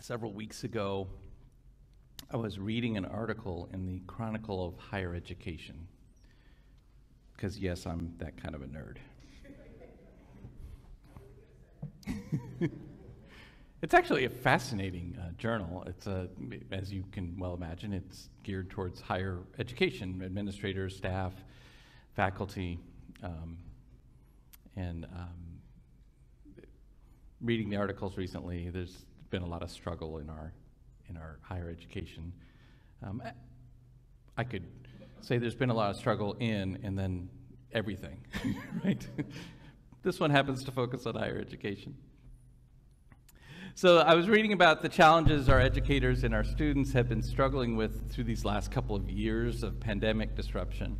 several weeks ago, I was reading an article in the Chronicle of Higher Education. Because, yes, I'm that kind of a nerd. it's actually a fascinating uh, journal. It's a, as you can well imagine, it's geared towards higher education, administrators, staff, faculty, um, and um, reading the articles recently, there's been a lot of struggle in our in our higher education. Um, I could say there's been a lot of struggle in and then everything, right? this one happens to focus on higher education. So I was reading about the challenges our educators and our students have been struggling with through these last couple of years of pandemic disruption.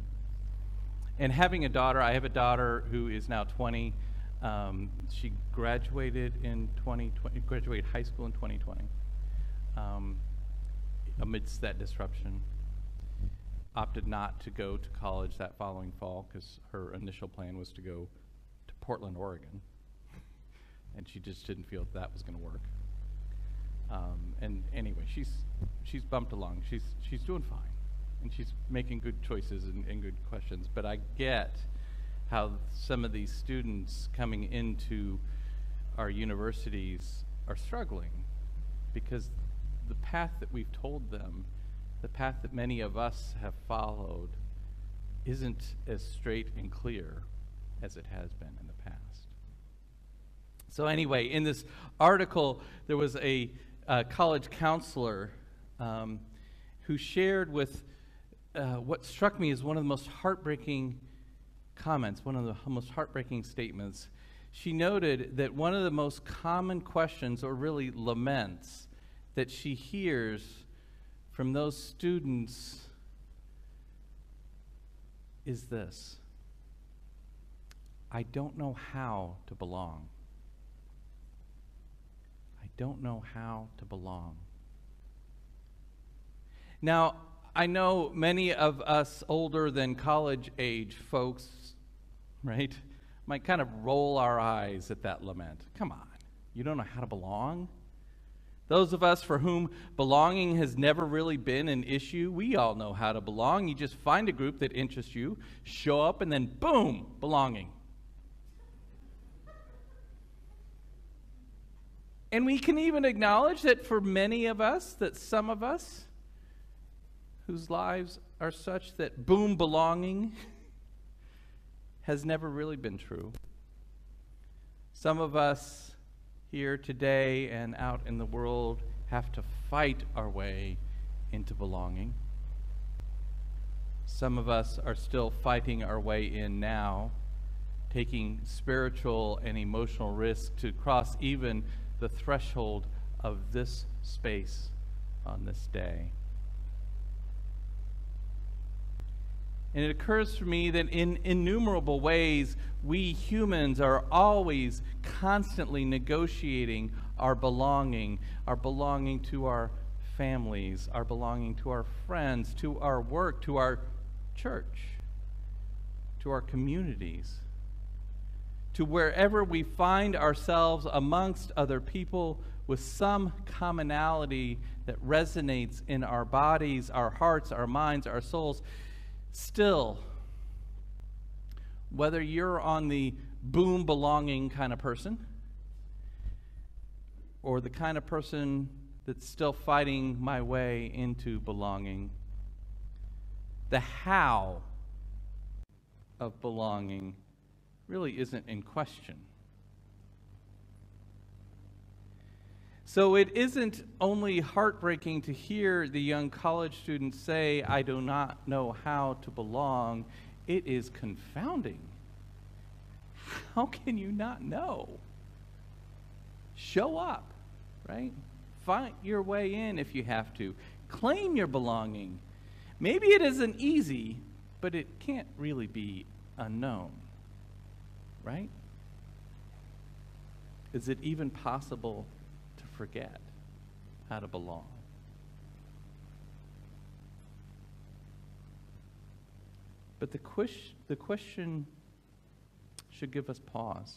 And having a daughter, I have a daughter who is now 20. Um, she graduated in 2020, graduated high school in 2020 um, amidst that disruption. Opted not to go to college that following fall because her initial plan was to go to Portland, Oregon. and she just didn't feel that, that was going to work. Um, and anyway, she's she's bumped along. She's she's doing fine, and she's making good choices and, and good questions. But I get how some of these students coming into our universities are struggling because the path that we've told them, the path that many of us have followed, isn't as straight and clear as it has been in the past. So, anyway, in this article, there was a, a college counselor um, who shared with uh, what struck me as one of the most heartbreaking comments, one of the most heartbreaking statements. She noted that one of the most common questions, or really laments, that she hears from those students is this I don't know how to belong. I don't know how to belong. Now, I know many of us older than college age folks, right, might kind of roll our eyes at that lament. Come on, you don't know how to belong? Those of us for whom belonging has never really been an issue, we all know how to belong. You just find a group that interests you, show up, and then boom, belonging. And we can even acknowledge that for many of us, that some of us whose lives are such that boom, belonging has never really been true. Some of us here today and out in the world have to fight our way into belonging. Some of us are still fighting our way in now, taking spiritual and emotional risk to cross even the threshold of this space on this day. And it occurs to me that in innumerable ways, we humans are always constantly negotiating our belonging, our belonging to our families, our belonging to our friends, to our work, to our church, to our communities, to wherever we find ourselves amongst other people with some commonality that resonates in our bodies, our hearts, our minds, our souls. Still, whether you're on the boom belonging kind of person or the kind of person that's still fighting my way into belonging, the how of belonging really isn't in question. So it isn't only heartbreaking to hear the young college students say, I do not know how to belong, it is confounding. How can you not know? Show up, right? Find your way in if you have to. Claim your belonging. Maybe it isn't easy, but it can't really be unknown, right? Is it even possible forget how to belong. But the, ques- the question should give us pause.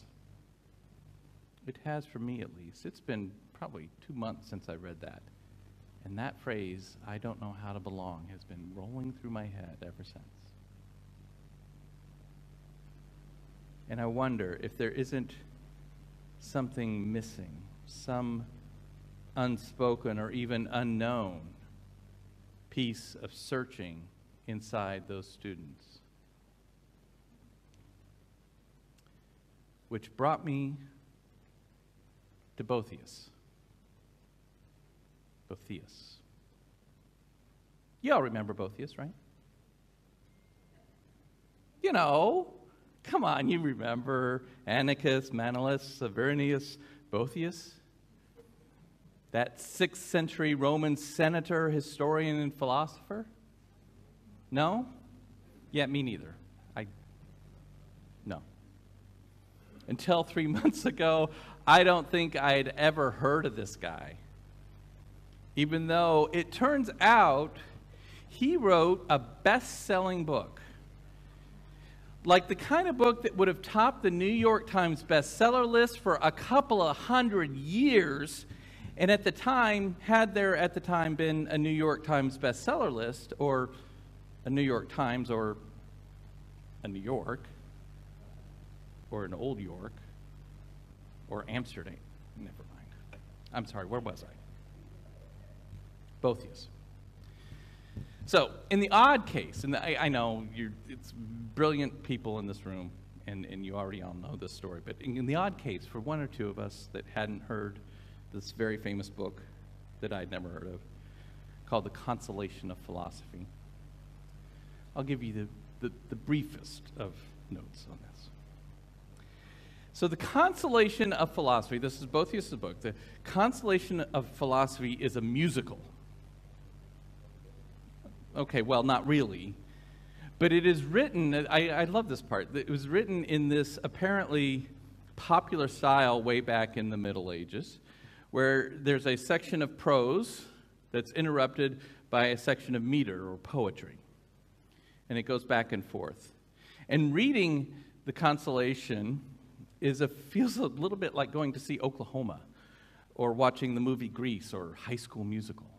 It has for me at least. It's been probably two months since I read that. And that phrase, I don't know how to belong, has been rolling through my head ever since. And I wonder if there isn't something missing, some unspoken or even unknown piece of searching inside those students. Which brought me to Boethius. Boethius. You all remember Boethius, right? You know, come on, you remember Anicius, Manlius, Severinus, Boethius? That sixth century Roman senator, historian, and philosopher? No? Yeah, me neither. I, no. Until three months ago, I don't think I had ever heard of this guy even though it turns out he wrote a best selling book. Like the kind of book that would have topped the New York Times bestseller list for a couple of hundred years, and at the time, had there at the time been a New York Times bestseller list, or a New York Times, or a New York, or an Old York, or Amsterdam. Never mind. I'm sorry, where was I? Boethius. So, in the odd case, and I, I, know it's brilliant people in this room, and, and you already all know this story, but in, in, the odd case, for one or two of us that hadn't heard this very famous book that I'd never heard of, called The Consolation of Philosophy, I'll give you the, the, the briefest of notes on this. So, The Consolation of Philosophy, this is Boethius' book, The Consolation of Philosophy is a musical. Okay, well, not really. But it is written, I, I love this part. It was written in this apparently popular style way back in the Middle Ages, where there's a section of prose that's interrupted by a section of meter or poetry. And it goes back and forth. And reading the consolation is a, feels a little bit like going to see Oklahoma or watching the movie Grease or High School Musical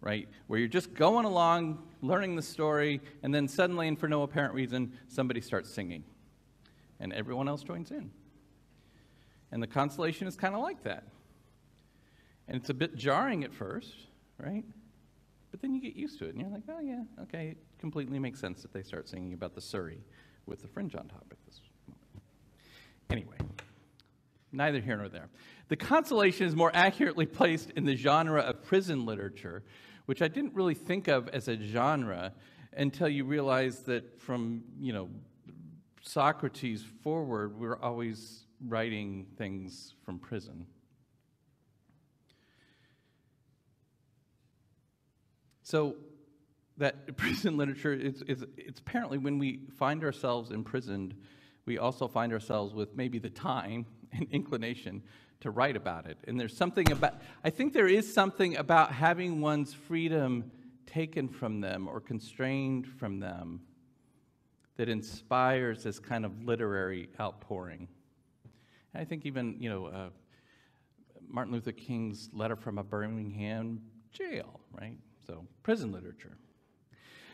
right? Where you're just going along, learning the story, and then suddenly, and for no apparent reason, somebody starts singing. And everyone else joins in. And the consolation is kind of like that. And it's a bit jarring at first, right? But then you get used to it, and you're like, oh, yeah, okay, it completely makes sense that they start singing about the Surrey with the fringe on top at this moment. Anyway, neither here nor there. The consolation is more accurately placed in the genre of prison literature, which I didn't really think of as a genre until you realize that from, you know, Socrates forward, we're always writing things from prison. So that prison literature is, is it's apparently when we find ourselves imprisoned, we also find ourselves with maybe the time and inclination to write about it. And there's something about, I think there is something about having one's freedom taken from them or constrained from them that inspires this kind of literary outpouring. And I think even, you know, uh, Martin Luther King's letter from a Birmingham jail, right? So, prison literature.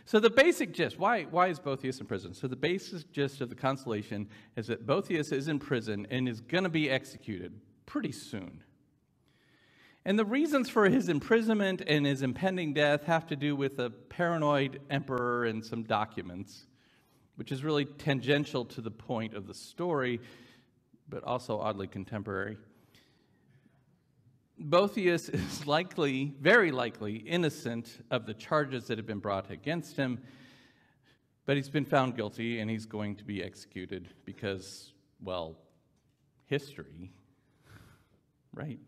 So, the basic gist why, why is Boethius in prison? So, the basic gist of the consolation is that Boethius is in prison and is going to be executed pretty soon. And the reasons for his imprisonment and his impending death have to do with a paranoid emperor and some documents, which is really tangential to the point of the story, but also oddly contemporary. Boethius is likely, very likely, innocent of the charges that have been brought against him, but he's been found guilty and he's going to be executed because, well, history right?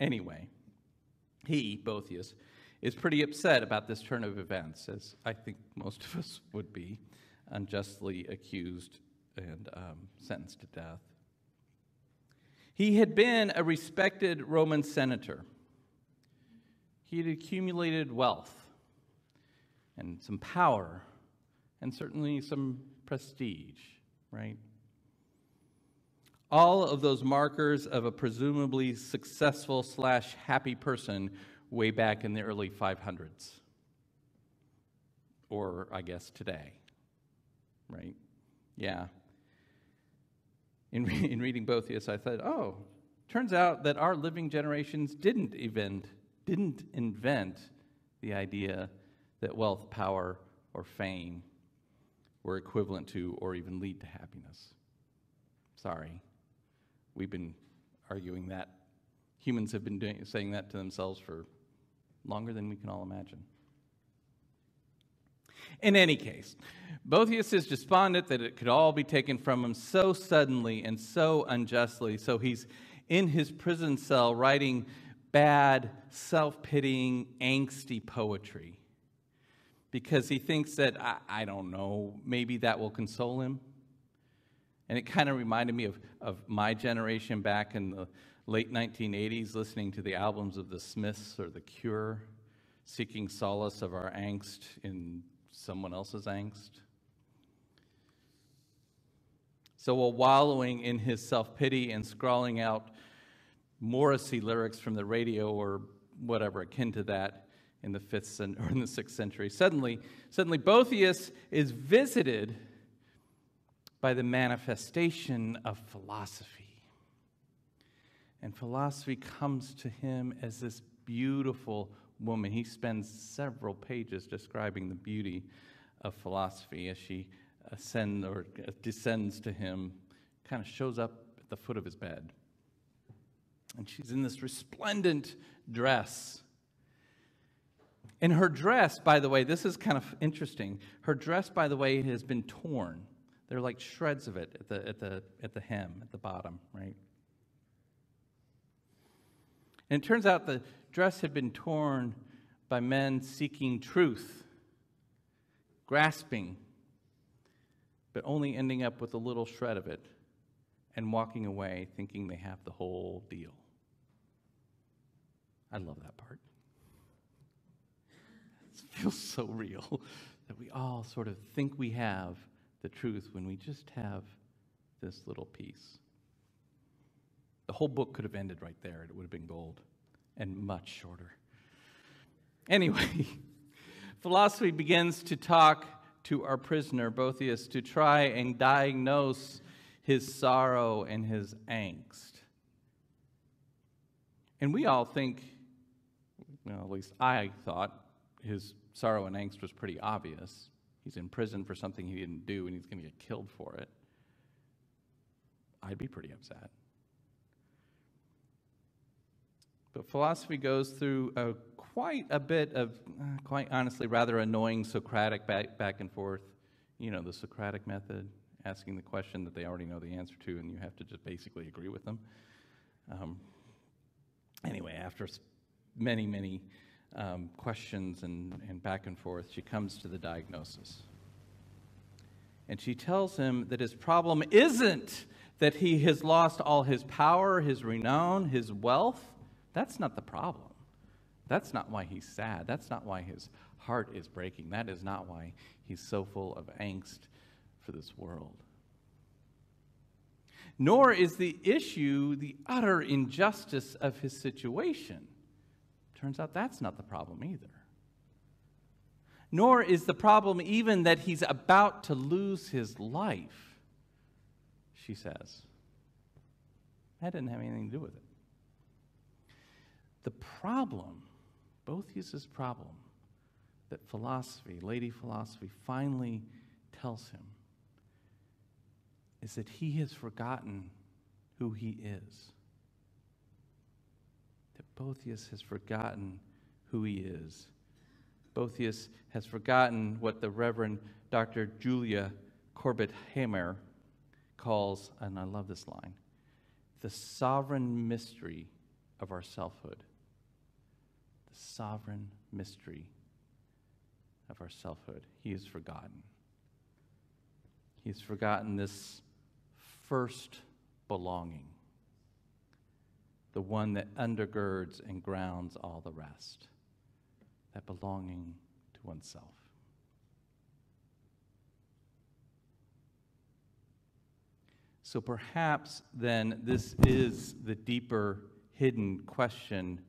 Anyway, he, Boethius, is pretty upset about this turn of events, as I think most of us would be, unjustly accused and um, sentenced to death. He had been a respected Roman senator. He had accumulated wealth and some power and certainly some prestige, right? all of those markers of a presumably successful slash happy person way back in the early 500s. Or, I guess, today. Right? Yeah. In, re- in reading Boethius, I thought, oh, turns out that our living generations didn't invent, didn't invent the idea that wealth, power, or fame were equivalent to or even lead to happiness. Sorry. We've been arguing that. Humans have been doing, saying that to themselves for longer than we can all imagine. In any case, Boethius is despondent that it could all be taken from him so suddenly and so unjustly. So he's in his prison cell writing bad, self pitying, angsty poetry because he thinks that, I, I, don't know, maybe that will console him. And it kind of reminded me of, of my generation back in the late 1980s, listening to the albums of the Smiths or The Cure, seeking solace of our angst in someone else's angst. So while wallowing in his self pity and scrawling out Morrissey lyrics from the radio or whatever akin to that in the fifth or in the sixth century, suddenly, suddenly Boethius is visited by the manifestation of philosophy. And philosophy comes to him as this beautiful woman. He spends several pages describing the beauty of philosophy as she ascends or descends to him, kind of shows up at the foot of his bed. And she's in this resplendent dress. And her dress, by the way, this is kind of interesting. Her dress, by the way, has been torn. There are like shreds of it at the, at the, at the hem, at the bottom, right? And it turns out the dress had been torn by men seeking truth, grasping, but only ending up with a little shred of it and walking away thinking they have the whole deal. I love that part. It feels so real that we all sort of think we have the truth when we just have this little piece. The whole book could have ended right there, it would have been gold and much shorter. Anyway, philosophy begins to talk to our prisoner, Boethius, to try and diagnose his sorrow and his angst. And we all think, well, at least I thought, his sorrow and angst was pretty obvious. He's in prison for something he didn't do and he's going to get killed for it. I'd be pretty upset. Philosophy goes through a, quite a bit of, uh, quite honestly, rather annoying Socratic back, back and forth. You know, the Socratic method, asking the question that they already know the answer to, and you have to just basically agree with them. Um, anyway, after many, many um, questions and, and back and forth, she comes to the diagnosis. And she tells him that his problem isn't that he has lost all his power, his renown, his wealth. That's not the problem. That's not why he's sad. That's not why his heart is breaking. That is not why he's so full of angst for this world. Nor is the issue the utter injustice of his situation. Turns out that's not the problem either. Nor is the problem even that he's about to lose his life, she says. That didn't have anything to do with it. The problem, Boethius's problem, that philosophy, Lady Philosophy, finally tells him is that he has forgotten who he is. That Boethius has forgotten who he is. Boethius has forgotten what the Reverend Dr. Julia Corbett Hemeyer calls, and I love this line, the sovereign mystery of our selfhood. The sovereign mystery of our selfhood. He has forgotten. He's forgotten this first belonging the one that undergirds and grounds all the rest, that belonging to oneself. So perhaps then this is the deeper hidden question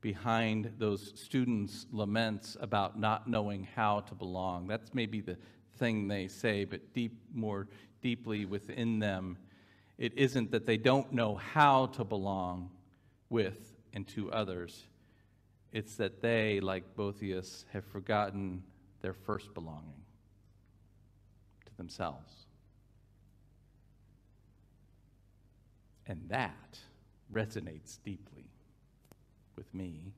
behind those students' laments about not knowing how to belong. That's maybe the thing they say, but deep, more deeply within them, it isn't that they don't know how to belong with and to others. It's that they, like Boethius, have forgotten their first belonging to themselves. And that resonates deeply with me.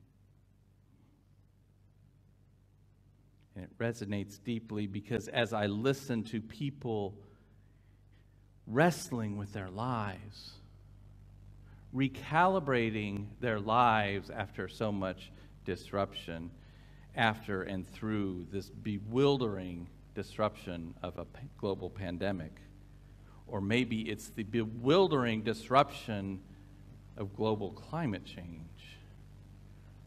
And it resonates deeply because as I listen to people wrestling with their lives, recalibrating their lives after so much disruption, after and through this bewildering disruption of a global pandemic. Or maybe it's the bewildering disruption of global climate change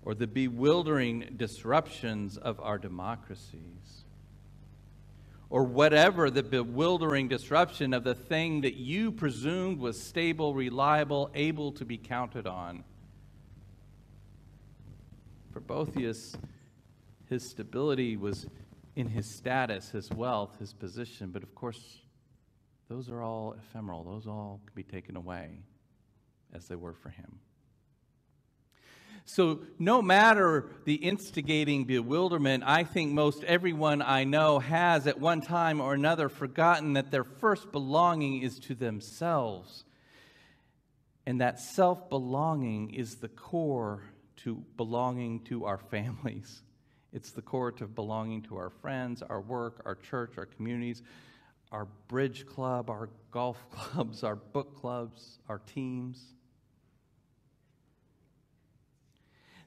or the bewildering disruptions of our democracies, or whatever the bewildering disruption of the thing that you presumed was stable, reliable, able to be counted on. For Boethius, his stability was in his status, his wealth, his position, but of course, those are all ephemeral. Those all can be taken away as they were for him. So, no matter the instigating bewilderment, I think most everyone I know has at one time or another forgotten that their first belonging is to themselves. And that self belonging is the core to belonging to our families. It's the core to belonging to our friends, our work, our church, our communities, our bridge club, our golf clubs, our book clubs, our teams.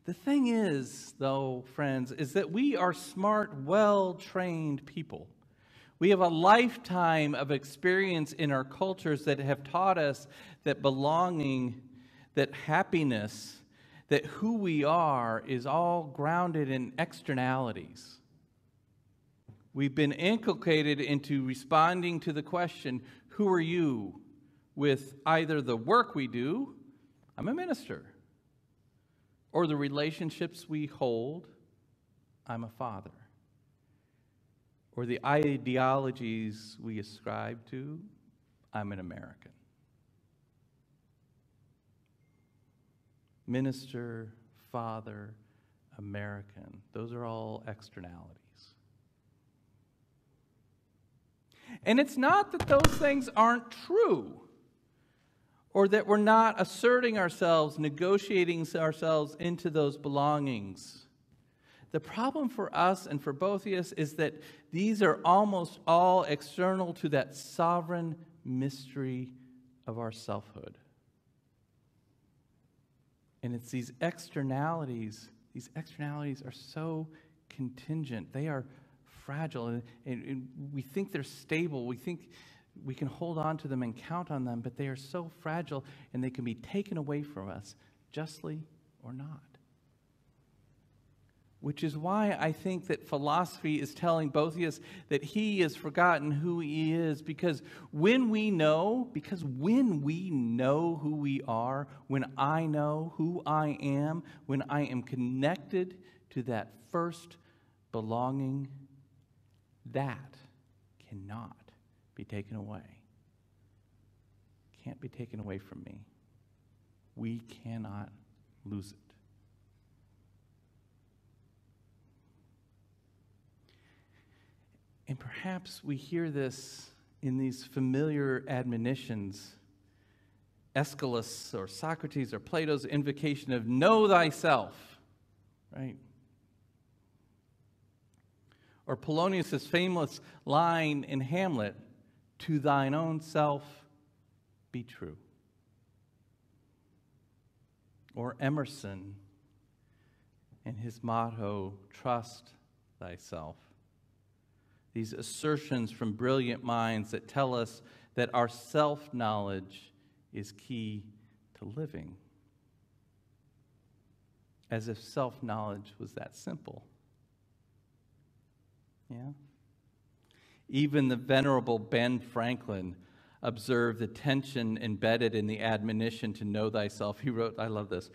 The thing is, though, friends, is that we are smart, well trained people. We have a lifetime of experience in our cultures that have taught us that belonging, that happiness, that who we are is all grounded in externalities. We've been inculcated into responding to the question, Who are you? with either the work we do, I'm a minister or the relationships we hold, I'm a father. Or the ideologies we ascribe to, I'm an American. Minister, father, American, those are all externalities. And it's not that those things aren't true or that we're not asserting ourselves, negotiating ourselves into those belongings. The problem for us and for Boethius is that these are almost all external to that sovereign mystery of our selfhood. And it's these externalities, these externalities are so contingent. They are fragile. And, and, and we think they're stable. We think we can hold on to them and count on them, but they are so fragile and they can be taken away from us, justly or not. Which is why I think that philosophy is telling Boethius that he has forgotten who he is. Because when we know, because when we know who we are, when I know who I am, when I am connected to that first belonging, that cannot be taken away. Can't be taken away from me. We cannot lose it. And perhaps we hear this in these familiar admonitions Aeschylus or Socrates or Plato's invocation of know thyself, right? Or Polonius' famous line in Hamlet to thine own self be true. Or Emerson and his motto, trust thyself. These assertions from brilliant minds that tell us that our self knowledge is key to living. As if self knowledge was that simple. Yeah? Even the venerable Ben Franklin, observed the tension embedded in the admonition to know thyself. He wrote, I love this.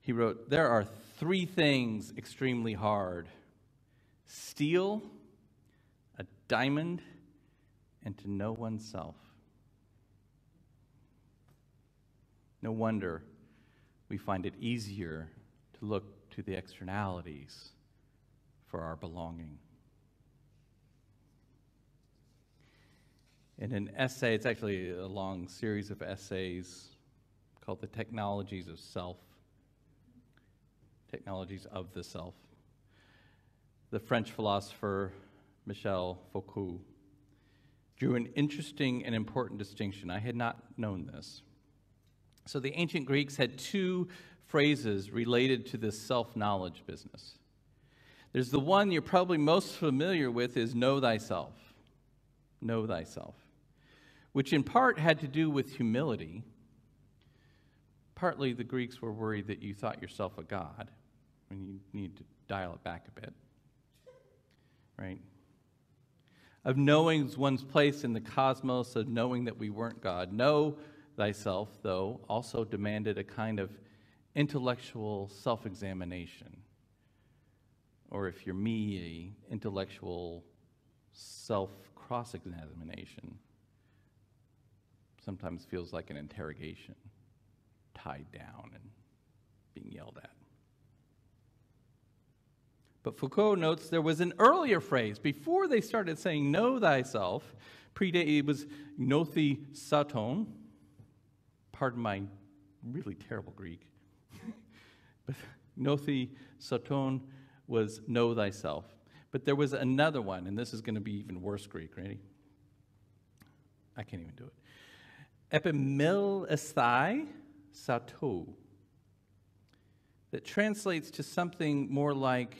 He wrote, There are three things extremely hard steel, a diamond, and to know oneself. No wonder we find it easier to look to the externalities for our belonging. In an essay, it's actually a long series of essays called The Technologies of Self, Technologies of the Self. The French philosopher Michel Foucault drew an interesting and important distinction. I had not known this. So the ancient Greeks had two phrases related to this self-knowledge business. There's the one you're probably most familiar with is know thyself. Know thyself. Which in part had to do with humility. Partly the Greeks were worried that you thought yourself a god, when you need to dial it back a bit. Right? Of knowing one's place in the cosmos, of knowing that we weren't God. Know thyself, though, also demanded a kind of intellectual self examination. Or if you're me, intellectual self cross examination. Sometimes feels like an interrogation, tied down and being yelled at. But Foucault notes there was an earlier phrase before they started saying know thyself. Predate it was gnothi saton. Pardon my really terrible Greek. but gnothi saton was know thyself. But there was another one, and this is going to be even worse Greek. Ready? I can't even do it. Epimel sato. That translates to something more like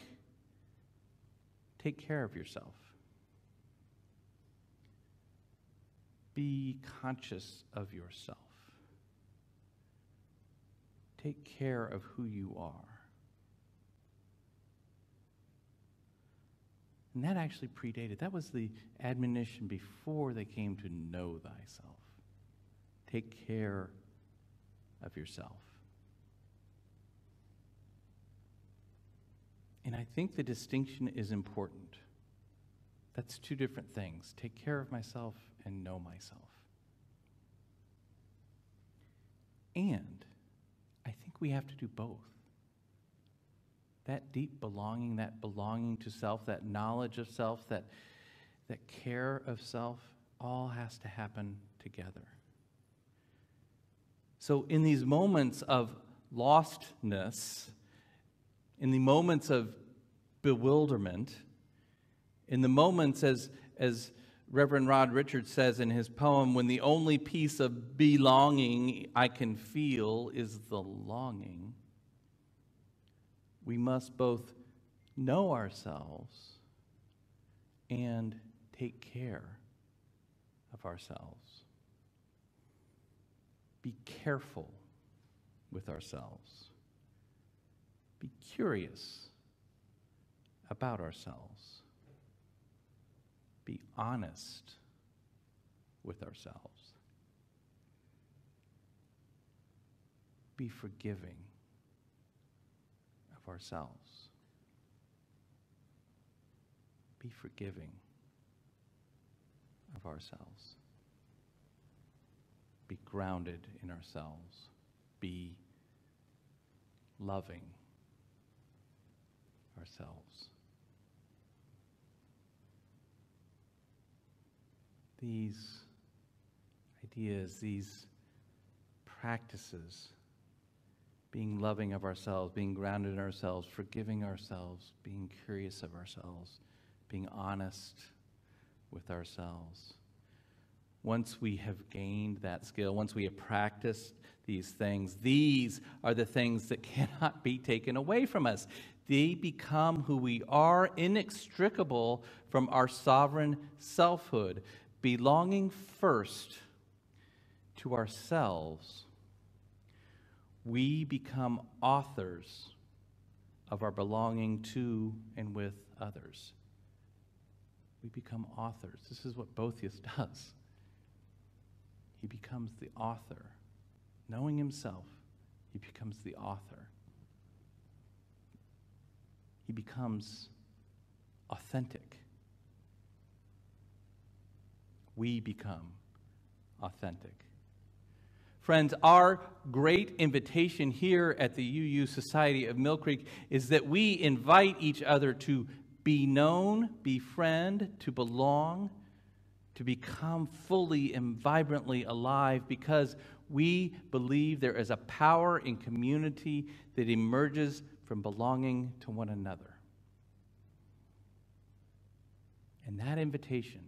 Take care of yourself. Be conscious of yourself. Take care of who you are. And that actually predated. That was the admonition before they came to know thyself. Take care of yourself. And I think the distinction is important. That's two different things take care of myself and know myself. And I think we have to do both. That deep belonging, that belonging to self, that knowledge of self, that, that care of self, all has to happen together. So, in these moments of lostness, in the moments of bewilderment, in the moments, as, as Reverend Rod Richards says in his poem, when the only piece of belonging I can feel is the longing, we must both know ourselves and take care of ourselves. Be careful with ourselves. Be curious about ourselves. Be honest with ourselves. Be forgiving of ourselves. Be forgiving of ourselves. Be grounded in ourselves. Be loving ourselves. These ideas, these practices, being loving of ourselves, being grounded in ourselves, forgiving ourselves, being curious of ourselves, being honest with ourselves. Once we have gained that skill, once we have practiced these things, these are the things that cannot be taken away from us. They become who we are, inextricable from our sovereign selfhood, belonging first to ourselves. We become authors of our belonging to and with others. We become authors. This is what Boethius does. He becomes the author. Knowing himself, he becomes the author. He becomes authentic. We become authentic. Friends, our great invitation here at the UU Society of Mill Creek is that we invite each other to be known, befriend, to belong, to become fully and vibrantly alive because we believe there is a power in community that emerges from belonging to one another. And that invitation,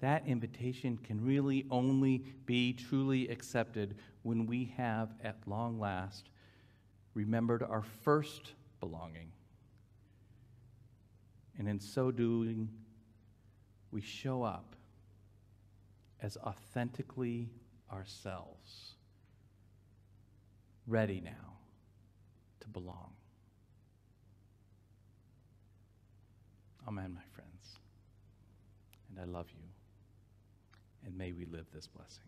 that invitation can really only be truly accepted when we have, at long last, remembered our first belonging. And in so doing, we show up as authentically ourselves, ready now to belong. Amen, my friends. And I love you. And may we live this blessing.